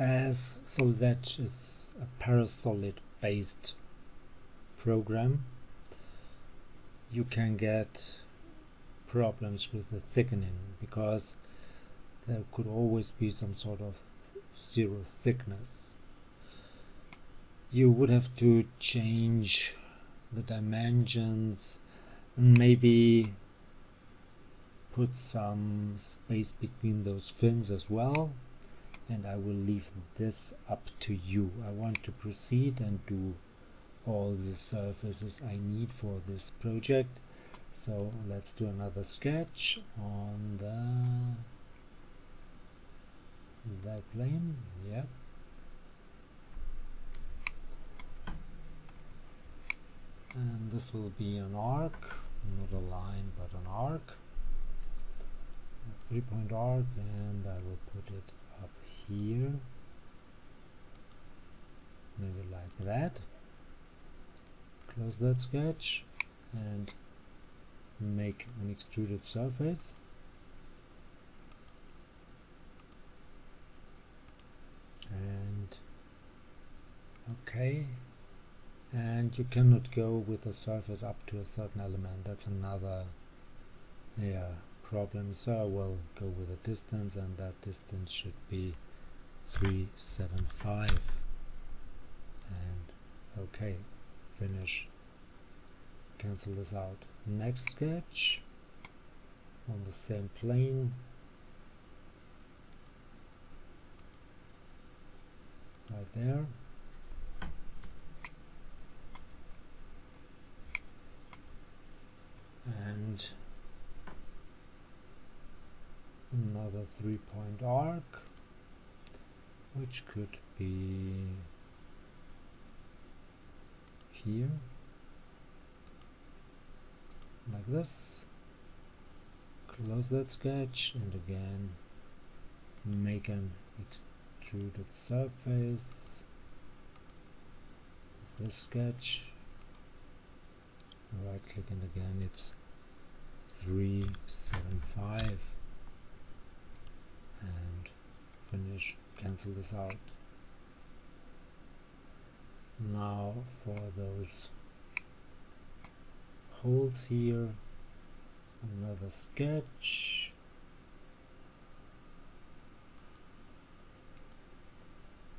as Solid Edge is a parasolid based program you can get problems with the thickening because there could always be some sort of zero thickness. You would have to change the dimensions and maybe put some space between those fins as well and I will leave this up to you. I want to proceed and do all the surfaces I need for this project. So let's do another sketch on the that plane. Yep. And this will be an arc, not a line but an arc. A three point arc and I will put it here. Maybe like that. Close that sketch and make an extruded surface. And okay. And you cannot go with the surface up to a certain element. That's another yeah problem. So I will go with a distance and that distance should be 375 and okay finish. Cancel this out. Next sketch. On the same plane. Right there. And another three-point arc which could be here like this. Close that sketch and again make an extruded surface. This sketch right click and again it's 375 and finish cancel this out. Now for those holes here another sketch.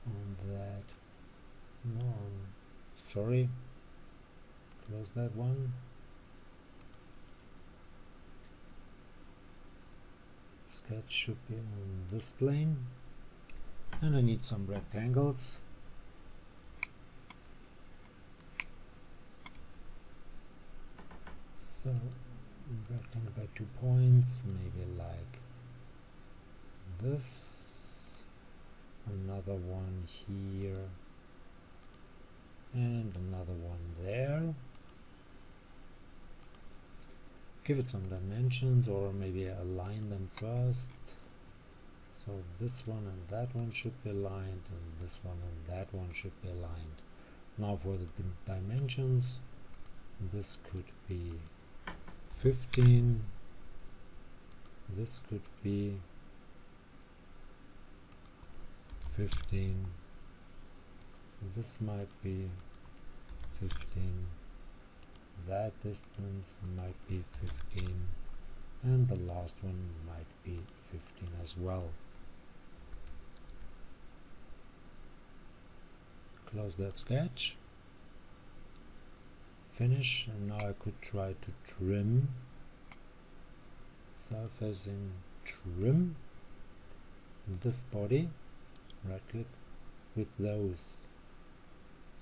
On that no sorry close that one? Sketch should be on this plane and I need some rectangles. So rectangle by two points maybe like this. Another one here. And another one there. Give it some dimensions or maybe align them first so this one and that one should be aligned and this one and that one should be aligned. Now for the dimensions this could be 15 this could be 15 this might be 15 that distance might be 15 and the last one might be 15 as well close that sketch. Finish and now I could try to trim. Surface in trim this body right click with those.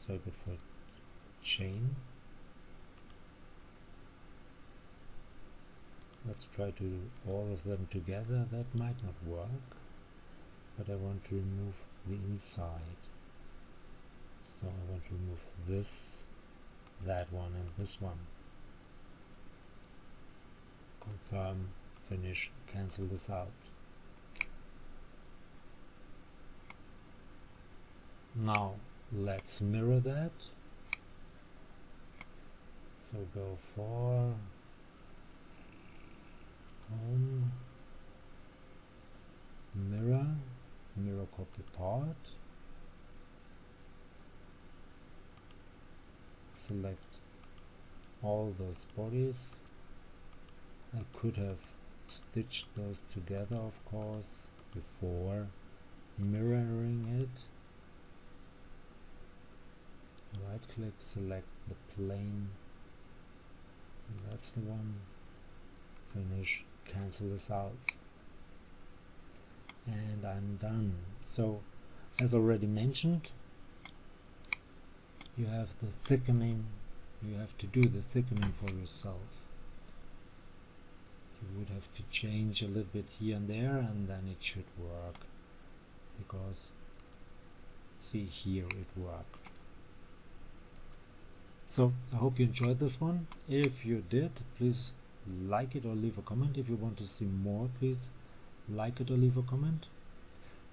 So I could for chain. Let's try to all of them together. That might not work but I want to remove the inside so I want to remove this that one and this one. Confirm finish cancel this out. Now let's mirror that. So go for home mirror mirror copy part select all those bodies. I could have stitched those together of course before mirroring it. Right click select the plane. That's the one. Finish cancel this out. And I'm done. So as already mentioned you have the thickening you have to do the thickening for yourself. You would have to change a little bit here and there and then it should work. Because see here it worked. So I hope you enjoyed this one. If you did please like it or leave a comment. If you want to see more please like it or leave a comment.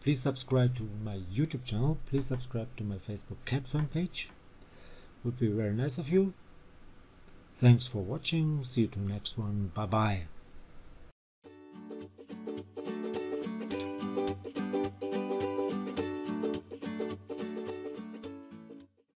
Please subscribe to my youtube channel. Please subscribe to my facebook CAD fan page would be very nice of you. Thanks for watching. See you to the next one. Bye bye